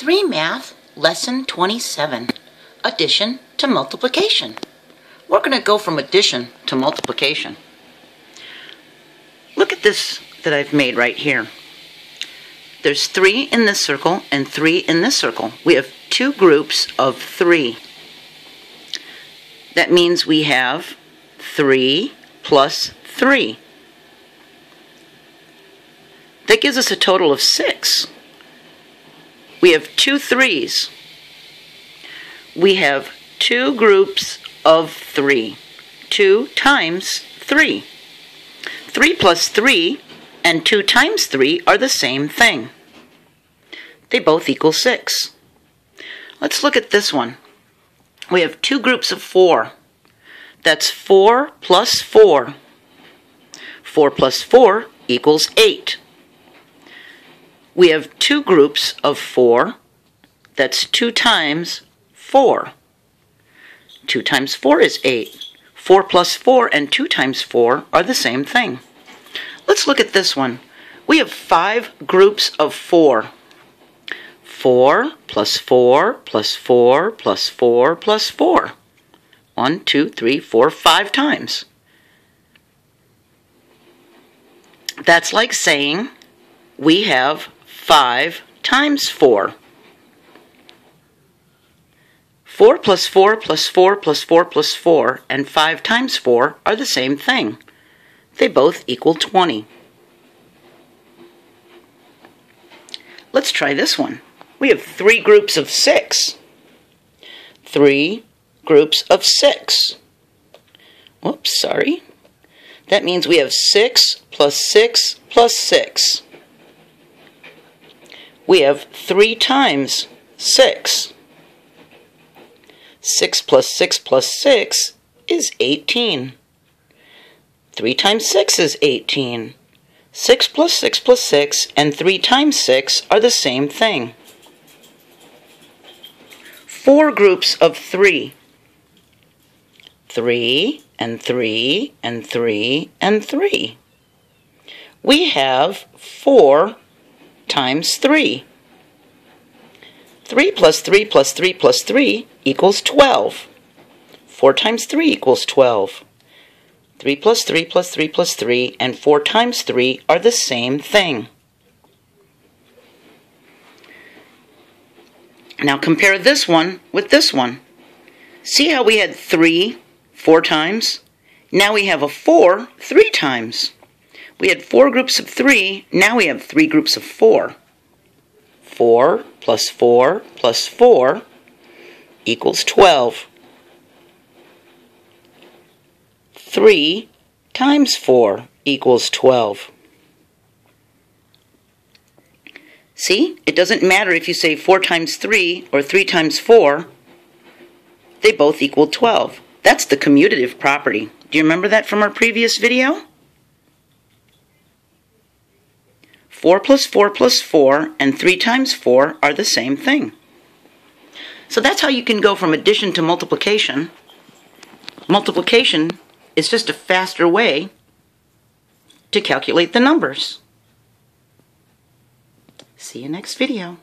3 Math, Lesson 27, Addition to Multiplication. We're going to go from addition to multiplication. Look at this that I've made right here. There's 3 in this circle and 3 in this circle. We have two groups of 3. That means we have 3 plus 3. That gives us a total of 6 we have two threes. We have two groups of three. Two times three. Three plus three and two times three are the same thing. They both equal six. Let's look at this one. We have two groups of four. That's four plus four. Four plus four equals eight we have two groups of 4. That's 2 times 4. 2 times 4 is 8. 4 plus 4 and 2 times 4 are the same thing. Let's look at this one. We have five groups of 4. 4 plus 4 plus 4 plus 4 plus 4. 1, 2, 3, 4, 5 times. That's like saying we have 5 times 4. 4 plus 4 plus 4 plus 4 plus 4 and 5 times 4 are the same thing. They both equal 20. Let's try this one. We have three groups of 6. Three groups of 6. Whoops, sorry. That means we have 6 plus 6 plus 6 we have 3 times 6. 6 plus 6 plus 6 is 18. 3 times 6 is 18. 6 plus 6 plus 6 and 3 times 6 are the same thing. Four groups of 3. 3 and 3 and 3 and 3. We have 4 times 3. 3 plus 3 plus 3 plus 3 equals 12. 4 times 3 equals 12. 3 plus 3 plus 3 plus 3 and 4 times 3 are the same thing. Now compare this one with this one. See how we had 3 four times? Now we have a 4 three times. We had four groups of three, now we have three groups of four. 4 plus 4 plus 4 equals 12. 3 times 4 equals 12. See, it doesn't matter if you say 4 times 3 or 3 times 4. They both equal 12. That's the commutative property. Do you remember that from our previous video? 4 plus 4 plus 4 and 3 times 4 are the same thing. So that's how you can go from addition to multiplication. Multiplication is just a faster way to calculate the numbers. See you next video.